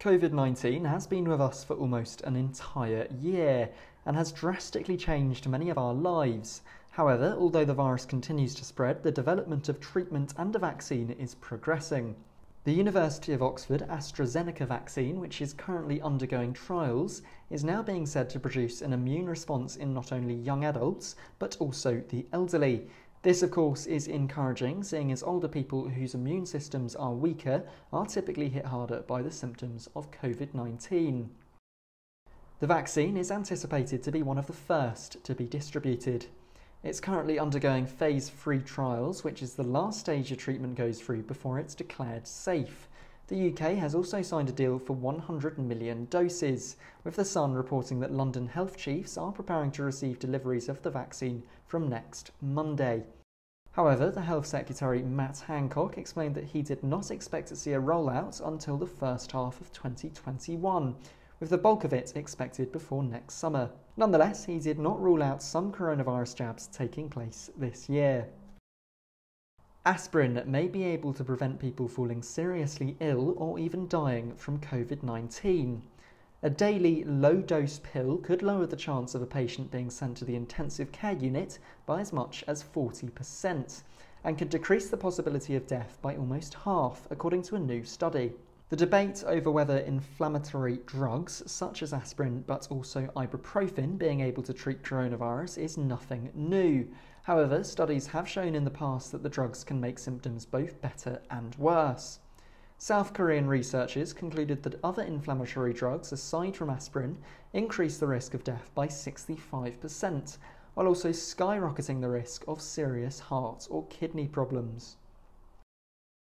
COVID 19 has been with us for almost an entire year and has drastically changed many of our lives. However, although the virus continues to spread, the development of treatment and a vaccine is progressing. The University of Oxford AstraZeneca vaccine, which is currently undergoing trials, is now being said to produce an immune response in not only young adults but also the elderly. This, of course, is encouraging, seeing as older people whose immune systems are weaker are typically hit harder by the symptoms of COVID 19. The vaccine is anticipated to be one of the first to be distributed. It's currently undergoing phase 3 trials, which is the last stage a treatment goes through before it's declared safe. The UK has also signed a deal for 100 million doses, with The Sun reporting that London health chiefs are preparing to receive deliveries of the vaccine from next Monday. However, the Health Secretary Matt Hancock explained that he did not expect to see a rollout until the first half of 2021, with the bulk of it expected before next summer. Nonetheless, he did not rule out some coronavirus jabs taking place this year. Aspirin may be able to prevent people falling seriously ill or even dying from COVID 19. A daily low dose pill could lower the chance of a patient being sent to the intensive care unit by as much as 40% and could decrease the possibility of death by almost half, according to a new study. The debate over whether inflammatory drugs such as aspirin but also ibuprofen being able to treat coronavirus is nothing new. However, studies have shown in the past that the drugs can make symptoms both better and worse. South Korean researchers concluded that other inflammatory drugs, aside from aspirin, increase the risk of death by 65%, while also skyrocketing the risk of serious heart or kidney problems.